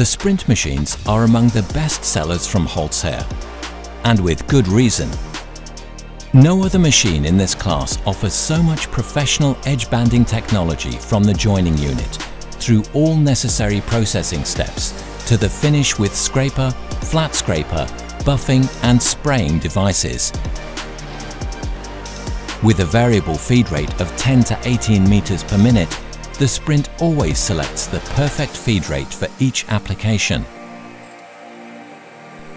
The Sprint machines are among the best sellers from Holz-Her, and with good reason. No other machine in this class offers so much professional edge banding technology from the joining unit through all necessary processing steps to the finish with scraper, flat scraper, buffing and spraying devices. With a variable feed rate of 10 to 18 meters per minute, the Sprint always selects the perfect feed rate for each application.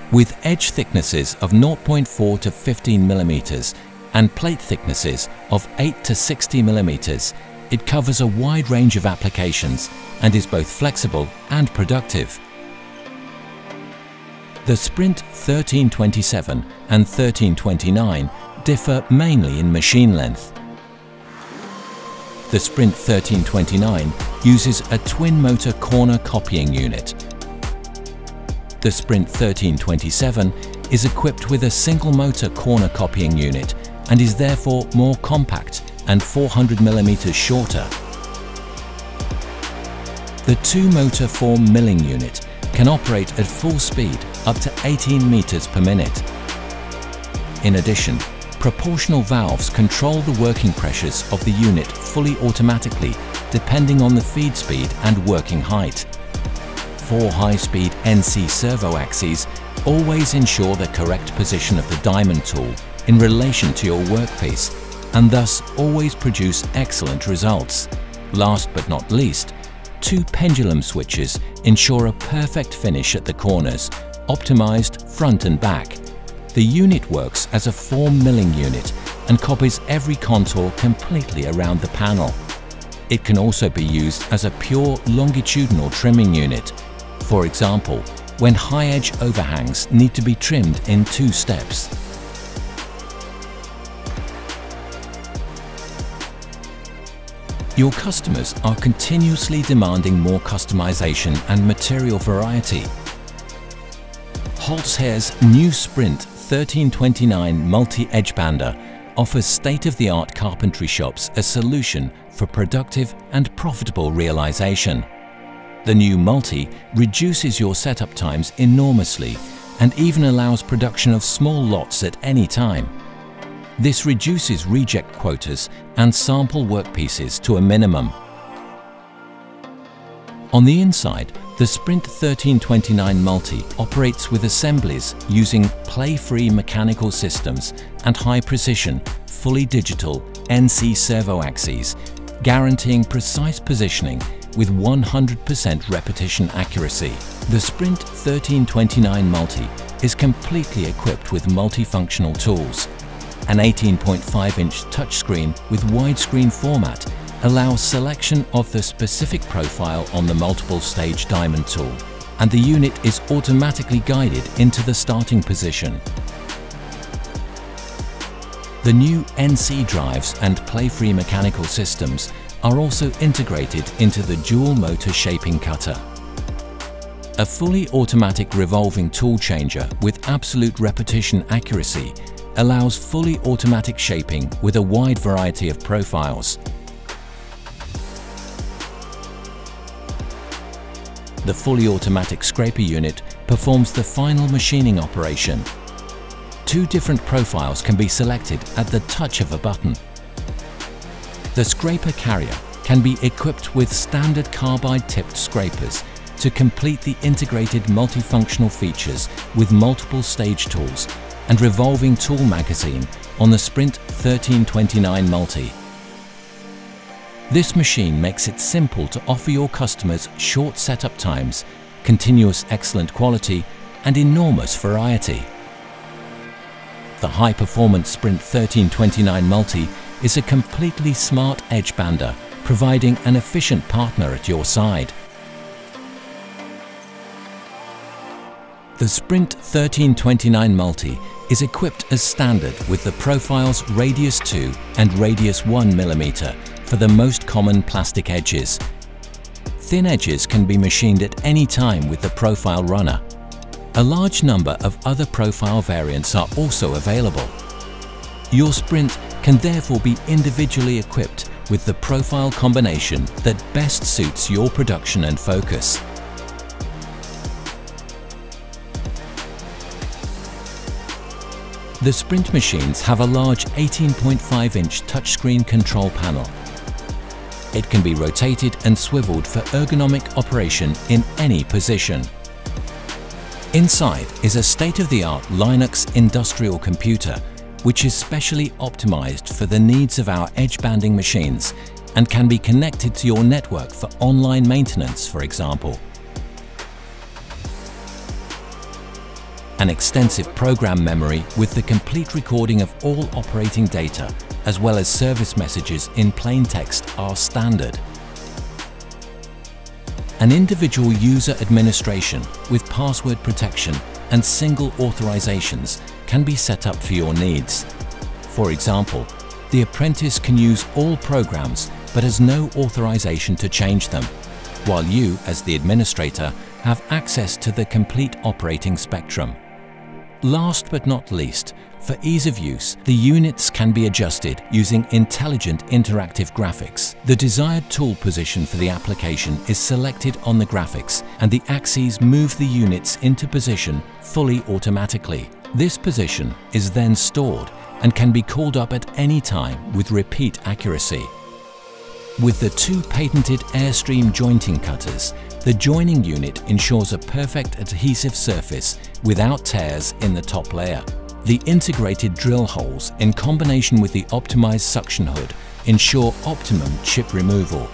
With edge thicknesses of 0.4 to 15 millimeters and plate thicknesses of 8 to 60 millimeters, it covers a wide range of applications and is both flexible and productive. The Sprint 1327 and 1329 differ mainly in machine length the Sprint 1329 uses a twin-motor corner copying unit. The Sprint 1327 is equipped with a single-motor corner copying unit and is therefore more compact and 400 mm shorter. The two-motor form milling unit can operate at full speed up to 18 meters per minute. In addition, Proportional valves control the working pressures of the unit fully automatically depending on the feed speed and working height. Four high-speed NC servo axes always ensure the correct position of the diamond tool in relation to your workpiece and thus always produce excellent results. Last but not least, two pendulum switches ensure a perfect finish at the corners, optimized front and back, the unit works as a form milling unit and copies every contour completely around the panel. It can also be used as a pure longitudinal trimming unit. For example, when high-edge overhangs need to be trimmed in two steps. Your customers are continuously demanding more customization and material variety. Holz-Her's new Sprint 1329 Multi-Edge Bander offers state-of-the-art carpentry shops a solution for productive and profitable realization. The new Multi reduces your setup times enormously and even allows production of small lots at any time. This reduces reject quotas and sample workpieces to a minimum. On the inside, the Sprint 1329 Multi operates with assemblies using play-free mechanical systems and high-precision, fully digital NC servo axes, guaranteeing precise positioning with 100% repetition accuracy. The Sprint 1329 Multi is completely equipped with multifunctional tools. An 18.5-inch touchscreen with widescreen format allows selection of the specific profile on the multiple stage diamond tool and the unit is automatically guided into the starting position. The new NC drives and play-free mechanical systems are also integrated into the dual motor shaping cutter. A fully automatic revolving tool changer with absolute repetition accuracy allows fully automatic shaping with a wide variety of profiles The fully automatic scraper unit performs the final machining operation. Two different profiles can be selected at the touch of a button. The scraper carrier can be equipped with standard carbide tipped scrapers to complete the integrated multifunctional features with multiple stage tools and revolving tool magazine on the Sprint 1329 Multi. This machine makes it simple to offer your customers short setup times, continuous excellent quality and enormous variety. The high-performance Sprint 1329 Multi is a completely smart edge bander, providing an efficient partner at your side. The Sprint 1329 Multi is equipped as standard with the profiles Radius 2 and Radius 1 mm for the most common plastic edges. Thin edges can be machined at any time with the profile runner. A large number of other profile variants are also available. Your Sprint can therefore be individually equipped with the profile combination that best suits your production and focus. The Sprint machines have a large 18.5-inch touchscreen control panel it can be rotated and swiveled for ergonomic operation in any position. Inside is a state-of-the-art Linux industrial computer which is specially optimized for the needs of our edge banding machines and can be connected to your network for online maintenance, for example. An extensive program memory with the complete recording of all operating data as well as service messages in plain text are standard. An individual user administration with password protection and single authorizations can be set up for your needs. For example, the apprentice can use all programs but has no authorization to change them, while you, as the administrator, have access to the complete operating spectrum. Last but not least, for ease of use, the units can be adjusted using intelligent interactive graphics. The desired tool position for the application is selected on the graphics and the axes move the units into position fully automatically. This position is then stored and can be called up at any time with repeat accuracy. With the two patented Airstream jointing cutters, the joining unit ensures a perfect adhesive surface without tears in the top layer. The integrated drill holes in combination with the optimized suction hood ensure optimum chip removal.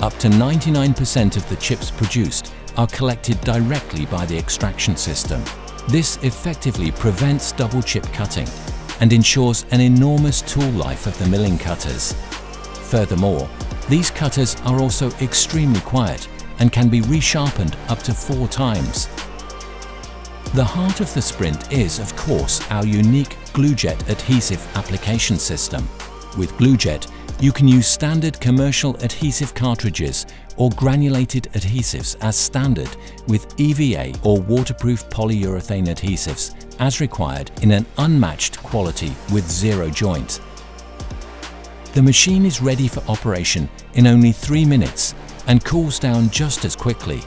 Up to 99% of the chips produced are collected directly by the extraction system. This effectively prevents double chip cutting and ensures an enormous tool life of the milling cutters. Furthermore, these cutters are also extremely quiet and can be resharpened up to four times. The heart of the Sprint is, of course, our unique GlueJet adhesive application system. With GlueJet, you can use standard commercial adhesive cartridges or granulated adhesives as standard with EVA or waterproof polyurethane adhesives as required in an unmatched quality with zero joint. The machine is ready for operation in only three minutes and cools down just as quickly.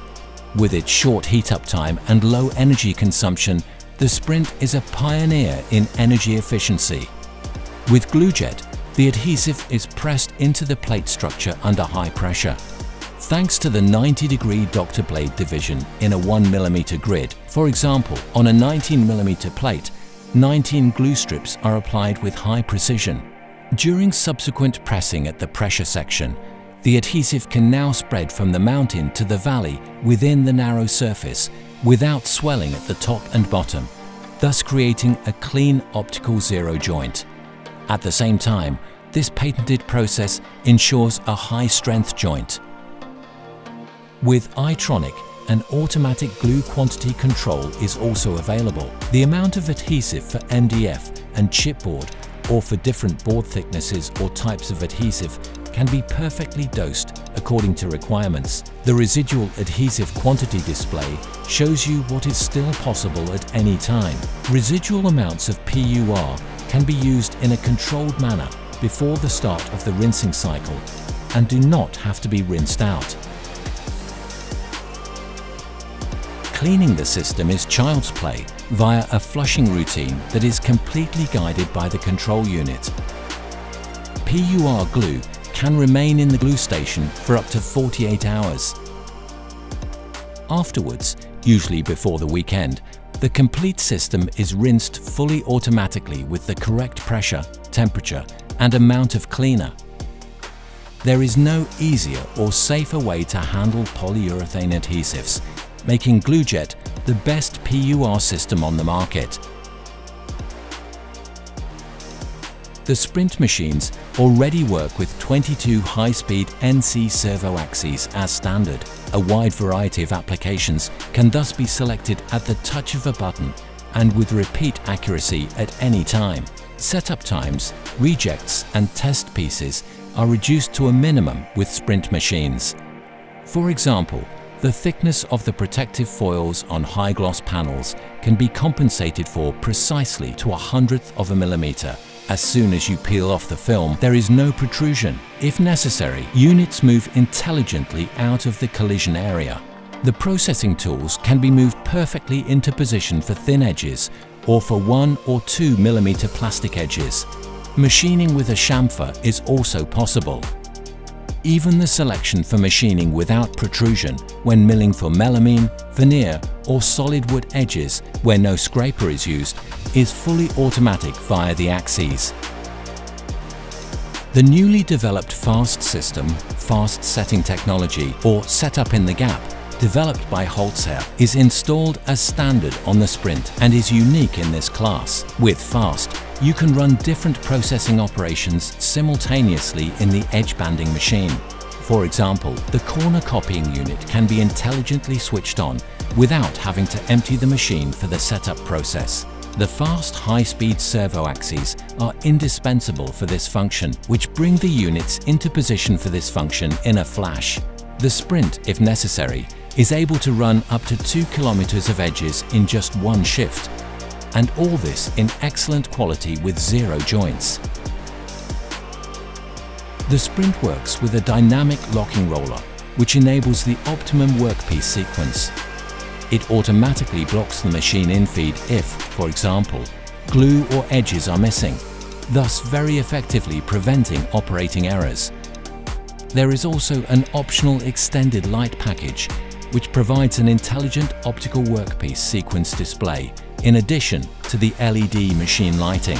With its short heat-up time and low energy consumption, the Sprint is a pioneer in energy efficiency. With GlueJet, the adhesive is pressed into the plate structure under high pressure. Thanks to the 90 degree doctor blade division in a 1mm grid, for example, on a 19mm plate, 19 glue strips are applied with high precision. During subsequent pressing at the pressure section, the adhesive can now spread from the mountain to the valley within the narrow surface without swelling at the top and bottom, thus creating a clean optical zero joint. At the same time, this patented process ensures a high-strength joint. With iTronic, an automatic glue quantity control is also available. The amount of adhesive for MDF and chipboard or for different board thicknesses or types of adhesive can be perfectly dosed according to requirements. The residual adhesive quantity display shows you what is still possible at any time. Residual amounts of PUR can be used in a controlled manner before the start of the rinsing cycle and do not have to be rinsed out. Cleaning the system is child's play via a flushing routine that is completely guided by the control unit. PUR glue can remain in the glue station for up to 48 hours. Afterwards, usually before the weekend, the complete system is rinsed fully automatically with the correct pressure, temperature and amount of cleaner. There is no easier or safer way to handle polyurethane adhesives, making GlueJet the best PUR system on the market. The Sprint machines already work with 22 high-speed NC servo axes as standard. A wide variety of applications can thus be selected at the touch of a button and with repeat accuracy at any time. Setup times, rejects and test pieces are reduced to a minimum with Sprint machines. For example, the thickness of the protective foils on high-gloss panels can be compensated for precisely to a hundredth of a millimeter as soon as you peel off the film, there is no protrusion. If necessary, units move intelligently out of the collision area. The processing tools can be moved perfectly into position for thin edges or for 1 or 2 millimeter plastic edges. Machining with a chamfer is also possible. Even the selection for machining without protrusion when milling for melamine, veneer or solid wood edges where no scraper is used is fully automatic via the axes. The newly developed FAST system, Fast Setting Technology or Setup in the Gap developed by Holz-Her, is installed as standard on the Sprint and is unique in this class. With FAST, you can run different processing operations simultaneously in the edge banding machine. For example, the corner copying unit can be intelligently switched on without having to empty the machine for the setup process. The fast high-speed servo axes are indispensable for this function, which bring the units into position for this function in a flash. The Sprint, if necessary, is able to run up to 2 kilometers of edges in just one shift, and all this in excellent quality with zero joints. The Sprint works with a dynamic locking roller, which enables the optimum workpiece sequence. It automatically blocks the machine infeed if, for example, glue or edges are missing, thus very effectively preventing operating errors. There is also an optional extended light package which provides an intelligent optical workpiece sequence display in addition to the LED machine lighting.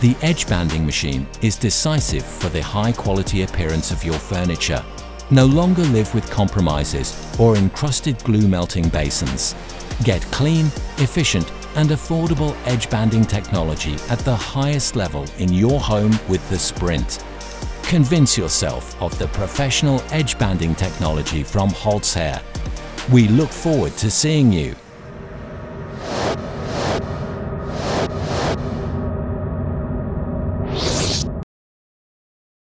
The edge banding machine is decisive for the high quality appearance of your furniture. No longer live with compromises or encrusted glue melting basins. Get clean, efficient and affordable edge banding technology at the highest level in your home with the Sprint. Convince yourself of the professional edge banding technology from Holz-Her. We look forward to seeing you